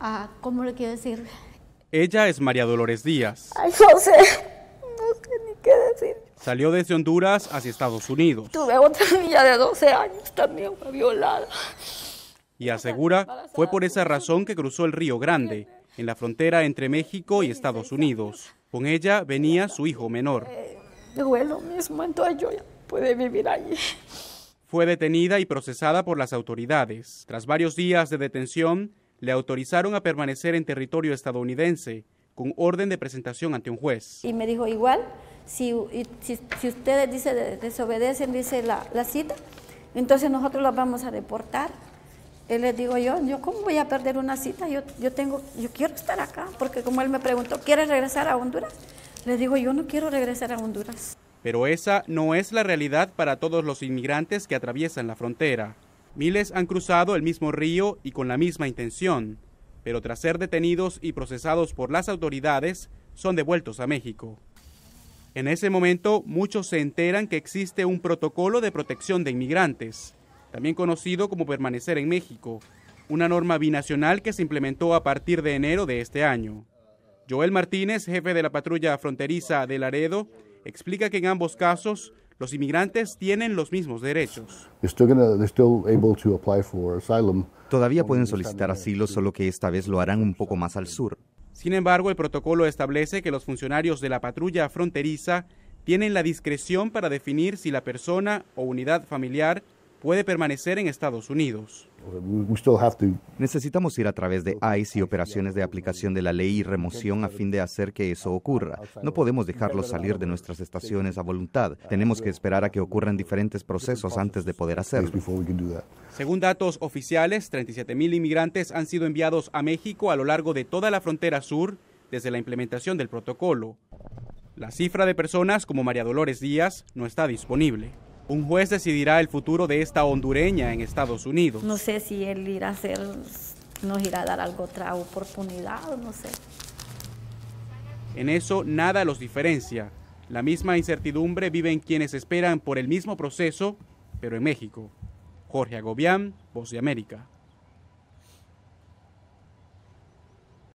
a, ¿cómo le quiero decir? Ella es María Dolores Díaz. Ay, no sé, no sé ni qué decir. Salió desde Honduras hacia Estados Unidos Tuve otra niña de 12 años también fue violada. y asegura fue por esa razón que cruzó el Río Grande, en la frontera entre México y Estados Unidos. Con ella venía su hijo menor. Fue lo mismo, entonces yo ya pude vivir allí. Fue detenida y procesada por las autoridades. Tras varios días de detención, le autorizaron a permanecer en territorio estadounidense con orden de presentación ante un juez. Y me dijo, igual, si, si, si ustedes dice, de- desobedecen, dice la, la cita, entonces nosotros los vamos a deportar. Y les digo yo, yo cómo voy a perder una cita, yo, yo tengo, yo quiero estar acá, porque como él me preguntó, ¿quieres regresar a Honduras? Les digo, yo no quiero regresar a Honduras. Pero esa no es la realidad para todos los inmigrantes que atraviesan la frontera. Miles han cruzado el mismo río y con la misma intención, pero tras ser detenidos y procesados por las autoridades, son devueltos a México. En ese momento, muchos se enteran que existe un protocolo de protección de inmigrantes, también conocido como permanecer en México, una norma binacional que se implementó a partir de enero de este año. Joel Martínez, jefe de la patrulla fronteriza de Laredo, explica que en ambos casos los inmigrantes tienen los mismos derechos. Todavía pueden solicitar asilo, solo que esta vez lo harán un poco más al sur. Sin embargo, el protocolo establece que los funcionarios de la patrulla fronteriza tienen la discreción para definir si la persona o unidad familiar puede permanecer en Estados Unidos. Necesitamos ir a través de ICE y operaciones de aplicación de la ley y remoción a fin de hacer que eso ocurra. No podemos dejarlos salir de nuestras estaciones a voluntad. Tenemos que esperar a que ocurran diferentes procesos antes de poder hacerlo. Según datos oficiales, 37.000 inmigrantes han sido enviados a México a lo largo de toda la frontera sur desde la implementación del protocolo. La cifra de personas como María Dolores Díaz no está disponible. Un juez decidirá el futuro de esta hondureña en Estados Unidos. No sé si él irá a hacer, nos irá a dar algo otra oportunidad, no sé. En eso nada los diferencia. La misma incertidumbre viven quienes esperan por el mismo proceso, pero en México. Jorge Agobián, Voz de América.